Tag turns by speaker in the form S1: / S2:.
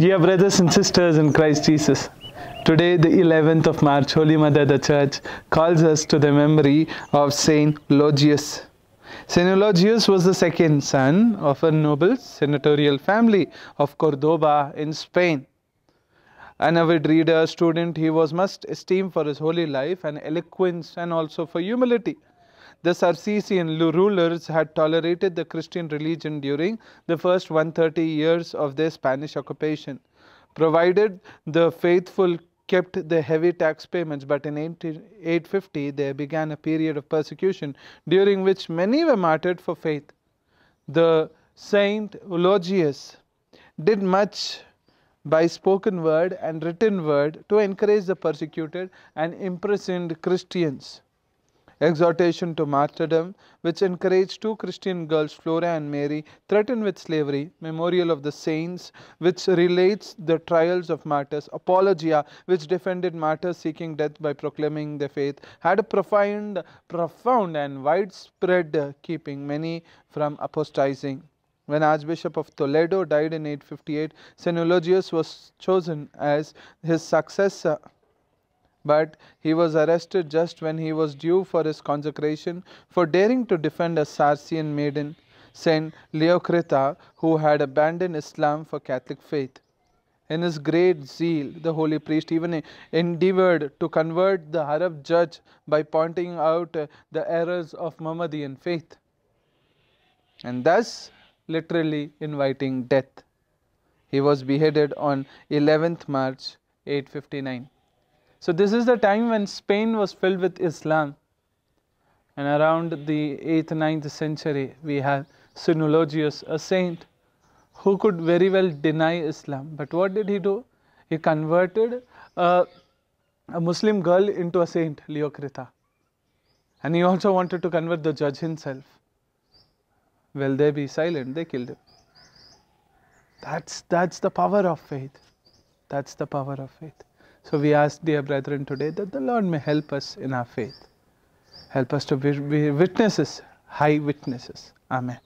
S1: Dear brothers and sisters in Christ Jesus, today, the 11th of March, Holy Mother the Church calls us to the memory of Saint Eulogius. Saint Eulogius was the second son of a noble senatorial family of Cordoba in Spain. An avid reader, student, he was much esteemed for his holy life and eloquence and also for humility. The Saracen rulers had tolerated the Christian religion during the first 130 years of their Spanish occupation, provided the faithful kept the heavy tax payments, but in 850 there began a period of persecution during which many were martyred for faith. The Saint Eulogius did much by spoken word and written word to encourage the persecuted and imprisoned Christians exhortation to martyrdom, which encouraged two Christian girls, Flora and Mary, threatened with slavery, memorial of the saints, which relates the trials of martyrs, apologia, which defended martyrs seeking death by proclaiming their faith, had a profound, profound and widespread keeping many from apostatizing. When Archbishop of Toledo died in 858, St. Eulogius was chosen as his successor but he was arrested just when he was due for his consecration for daring to defend a Saracen maiden, Saint Leocrita, who had abandoned Islam for Catholic faith. In his great zeal, the holy priest even endeavored to convert the Arab judge by pointing out the errors of Mohammedan faith and thus literally inviting death. He was beheaded on 11th March 859. So this is the time when Spain was filled with Islam. And around the 8th, 9th century, we have Eulogius, a saint, who could very well deny Islam. But what did he do? He converted a, a Muslim girl into a saint, Leocrita. And he also wanted to convert the judge himself. Will they be silent? They killed him. That's, that's the power of faith. That's the power of faith. So we ask, dear brethren, today that the Lord may help us in our faith. Help us to be witnesses, high witnesses. Amen.